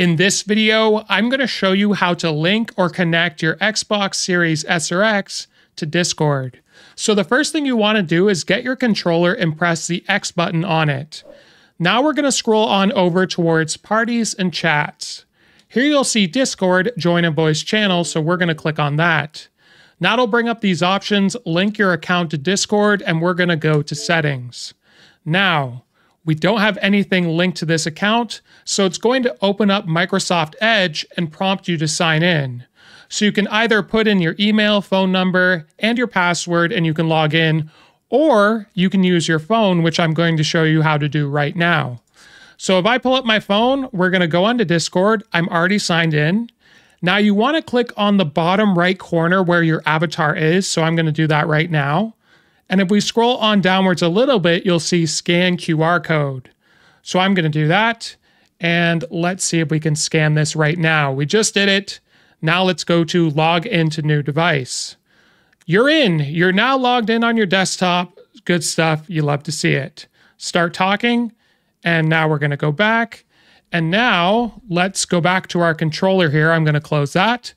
In this video, I'm going to show you how to link or connect your Xbox Series S or X to Discord. So the first thing you want to do is get your controller and press the X button on it. Now we're going to scroll on over towards parties and chats. Here you'll see Discord, join a voice channel, so we're going to click on that. Now it'll bring up these options, link your account to Discord, and we're going to go to settings. Now, we don't have anything linked to this account, so it's going to open up Microsoft Edge and prompt you to sign in. So you can either put in your email, phone number, and your password, and you can log in, or you can use your phone, which I'm going to show you how to do right now. So if I pull up my phone, we're going to go onto Discord. I'm already signed in. Now you want to click on the bottom right corner where your avatar is. So I'm going to do that right now. And if we scroll on downwards a little bit, you'll see scan QR code. So I'm going to do that. And let's see if we can scan this right now. We just did it. Now let's go to log into new device. You're in. You're now logged in on your desktop. Good stuff. You love to see it. Start talking. And now we're going to go back. And now let's go back to our controller here. I'm going to close that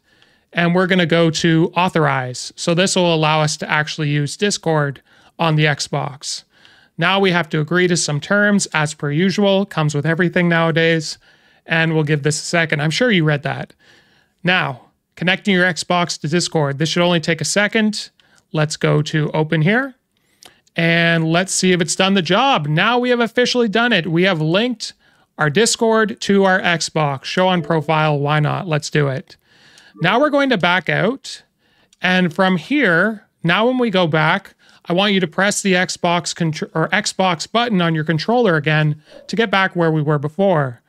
and we're going to go to authorize. So this will allow us to actually use Discord on the Xbox. Now we have to agree to some terms as per usual, comes with everything nowadays, and we'll give this a second. I'm sure you read that. Now, connecting your Xbox to Discord. This should only take a second. Let's go to open here and let's see if it's done the job. Now we have officially done it. We have linked our Discord to our Xbox. Show on profile, why not? Let's do it. Now we're going to back out. And from here, now when we go back, I want you to press the Xbox or Xbox button on your controller again to get back where we were before.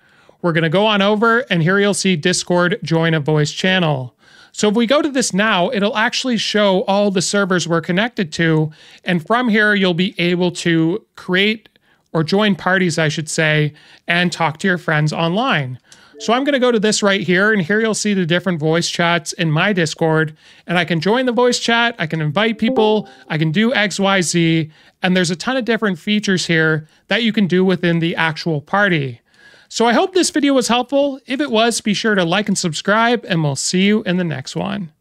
We're going to go on over and here you'll see Discord join a voice channel. So if we go to this now, it'll actually show all the servers we're connected to. And from here, you'll be able to create or join parties, I should say, and talk to your friends online. So I'm going to go to this right here, and here you'll see the different voice chats in my Discord. And I can join the voice chat, I can invite people, I can do XYZ, and there's a ton of different features here that you can do within the actual party. So I hope this video was helpful. If it was, be sure to like and subscribe, and we'll see you in the next one.